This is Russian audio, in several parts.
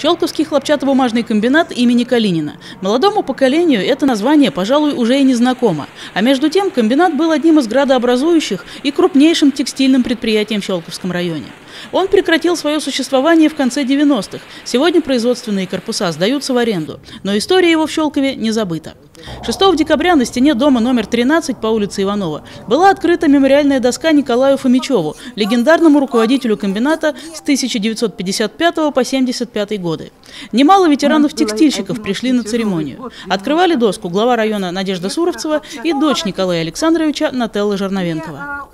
Щелковский хлопчатобумажный комбинат имени Калинина. Молодому поколению это название, пожалуй, уже и не знакомо. А между тем комбинат был одним из градообразующих и крупнейшим текстильным предприятием в Щелковском районе. Он прекратил свое существование в конце 90-х. Сегодня производственные корпуса сдаются в аренду. Но история его в Щелкове не забыта. 6 декабря на стене дома номер 13 по улице Иванова была открыта мемориальная доска Николаю Фомичеву, легендарному руководителю комбината с 1955 по 1975 годы. Немало ветеранов-текстильщиков пришли на церемонию. Открывали доску глава района Надежда Суровцева и дочь Николая Александровича Нателла Жерновенкова.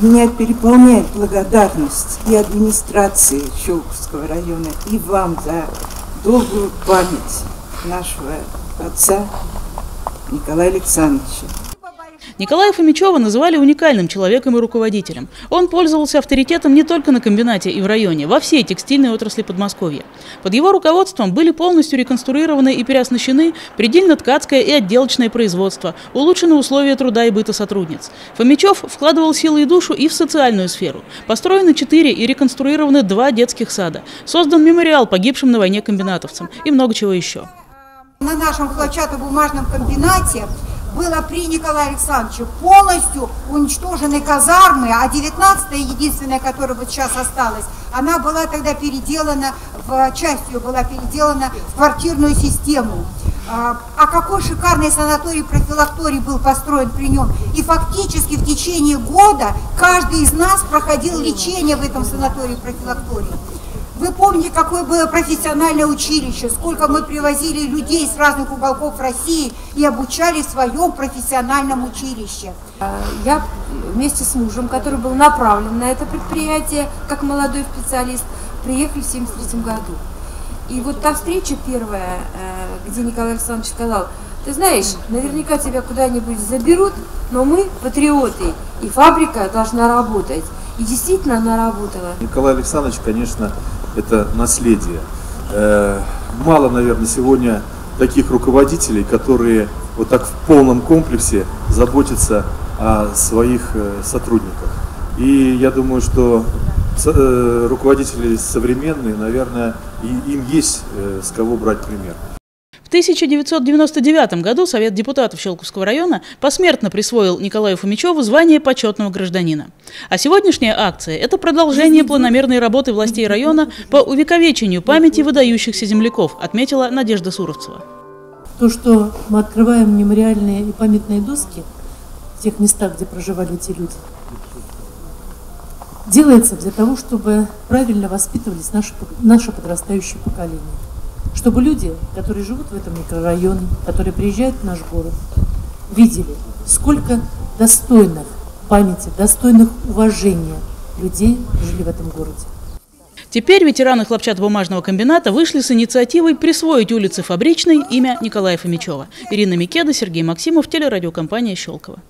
Меня переполняет благодарность и администрации Щелковского района, и вам за долгую память нашего отца Николая Александровича. Николая Фомичева называли уникальным человеком и руководителем. Он пользовался авторитетом не только на комбинате и в районе, во всей текстильной отрасли Подмосковья. Под его руководством были полностью реконструированы и переоснащены предельно-ткацкое и отделочное производство, улучшены условия труда и быта сотрудниц. Фомичев вкладывал силы и душу и в социальную сферу. Построены четыре и реконструированы два детских сада. Создан мемориал погибшим на войне комбинатовцам и много чего еще. На нашем хлопчатобумажном комбинате было при Николае Александровиче полностью уничтожены казармы, а 19-я, единственная, которая вот сейчас осталась, она была тогда переделана, в частью была переделана в квартирную систему. А, а какой шикарный санаторий профилакторий был построен при нем. И фактически в течение года каждый из нас проходил лечение в этом санатории профилактории. Вы помните, какое было профессиональное училище, сколько мы привозили людей с разных уголков России и обучали в своем профессиональном училище. Я вместе с мужем, который был направлен на это предприятие, как молодой специалист, приехали в 1973 году. И вот та встреча первая, э, где Николай Александрович сказал, ты знаешь, наверняка тебя куда-нибудь заберут, но мы патриоты, и фабрика должна работать. И действительно она работала. Николай Александрович, конечно, это наследие. Э, мало, наверное, сегодня таких руководителей, которые вот так в полном комплексе заботятся о своих э, сотрудниках. И я думаю, что э, руководители современные, наверное, им есть с кого брать пример. В 1999 году Совет депутатов Щелковского района посмертно присвоил Николаю Фомичеву звание почетного гражданина. А сегодняшняя акция – это продолжение планомерной работы властей района по увековечению памяти выдающихся земляков, отметила Надежда Суровцева. То, что мы открываем мемориальные и памятные доски в тех местах, где проживали эти люди, делается для того, чтобы правильно воспитывались наше, наше подрастающее поколение чтобы люди, которые живут в этом микрорайоне, которые приезжают в наш город, видели, сколько достойных памяти, достойных уважения людей жили в этом городе. Теперь ветераны хлопчатобумажного комбината вышли с инициативой присвоить улице Фабричной имя Николая Фомичева. Ирина Микеда, Сергей Максимов, телерадиокомпания «Щелково».